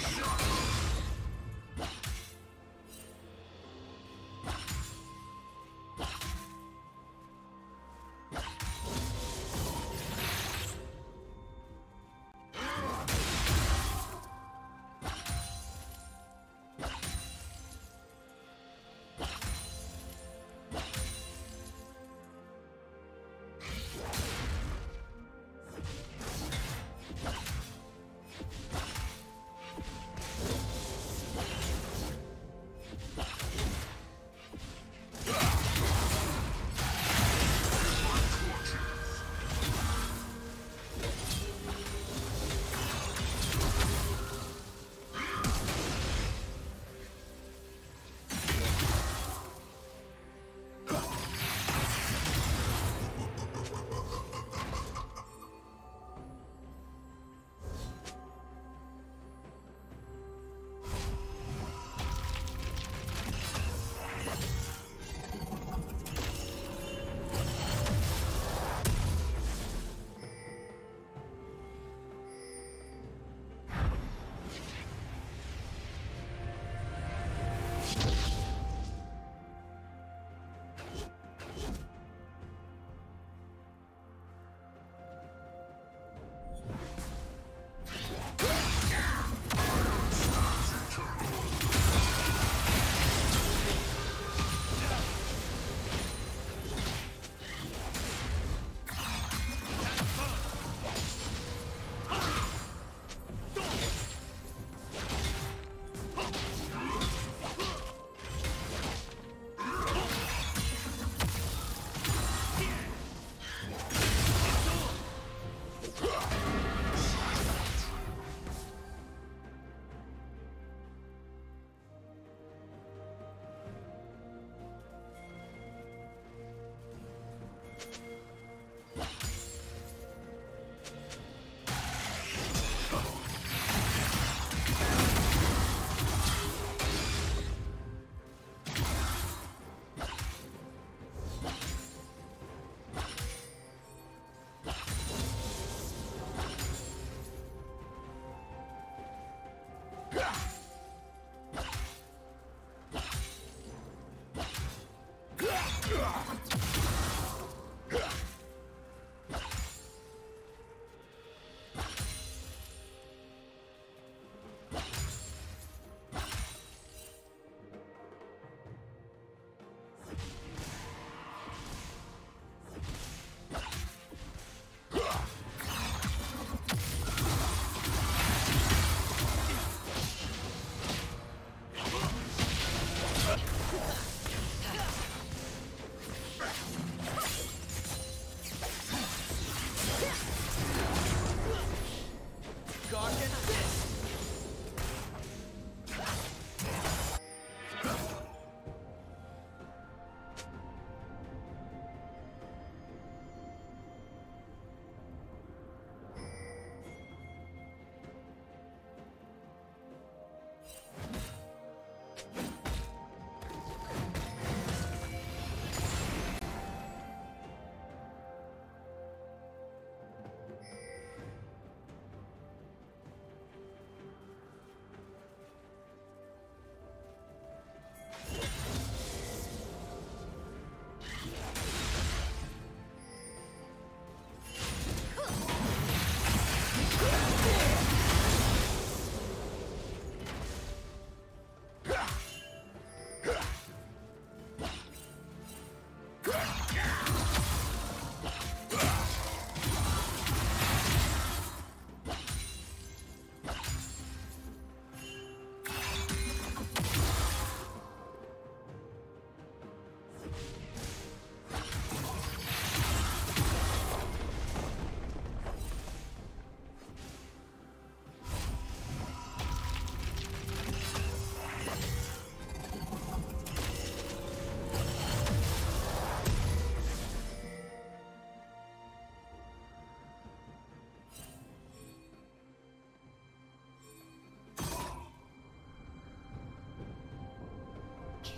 Shut up.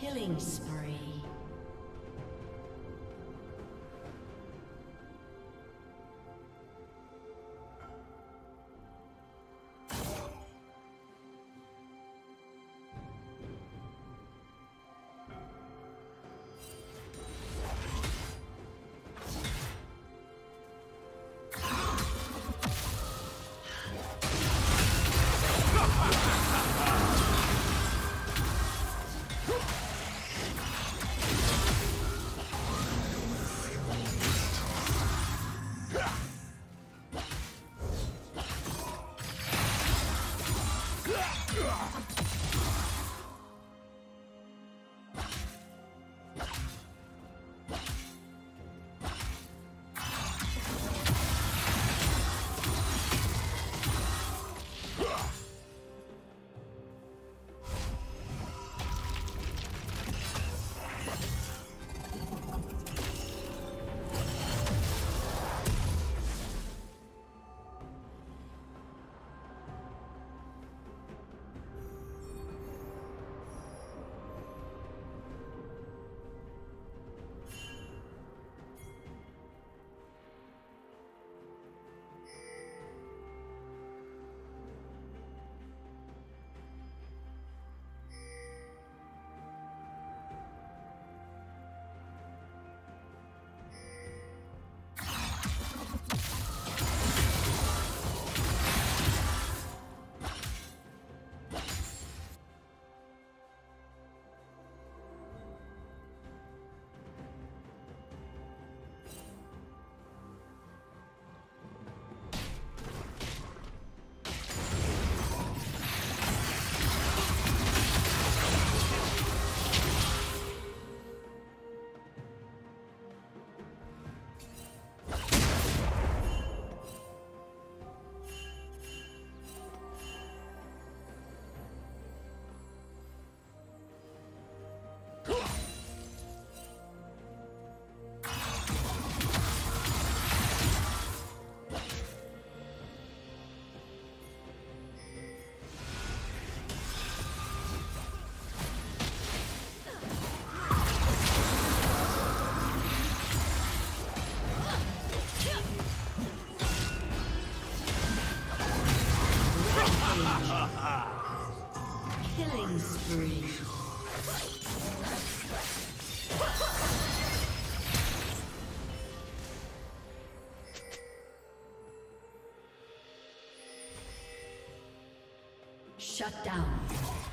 Killing spree. Shut down.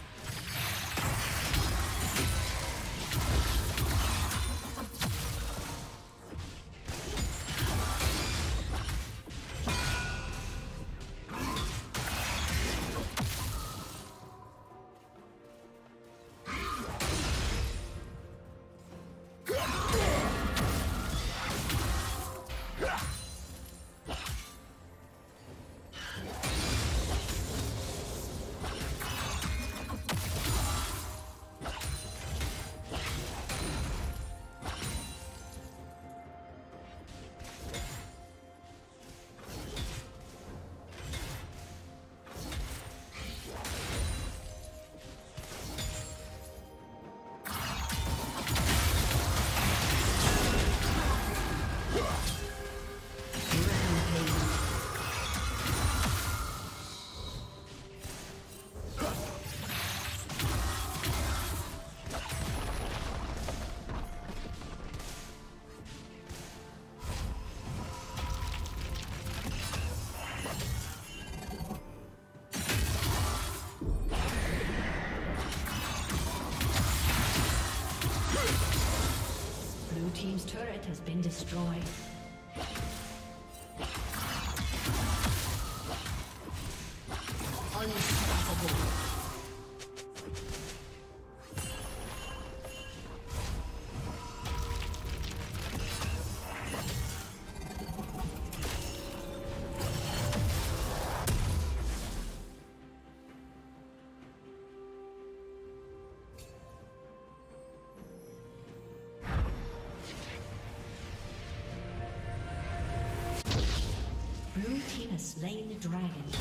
Has been destroyed. Slain the dragon.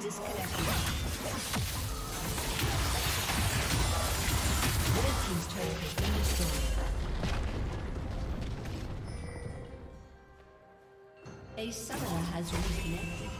disconnected. Red Team's turret has been destroyed. A summoner has reconnected.